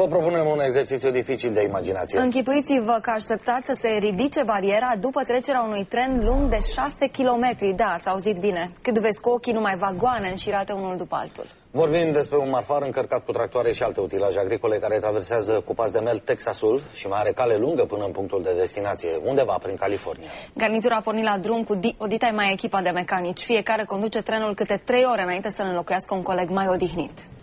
Vă propunem un exercițiu dificil de imaginație. Închipuiți-vă că așteptați să se ridice bariera după trecerea unui tren lung de 6 km. Da, ați auzit bine. Cât vezi cu ochii numai vagoane înșirate unul după altul. Vorbim despre un marfar încărcat cu tractoare și alte utilaje agricole care traversează cu pas de mel Texasul și mai are cale lungă până în punctul de destinație, undeva prin California. Garnitura a pornit la drum cu o mai echipa de mecanici. Fiecare conduce trenul câte trei ore înainte să înlocuiască un coleg mai odihnit.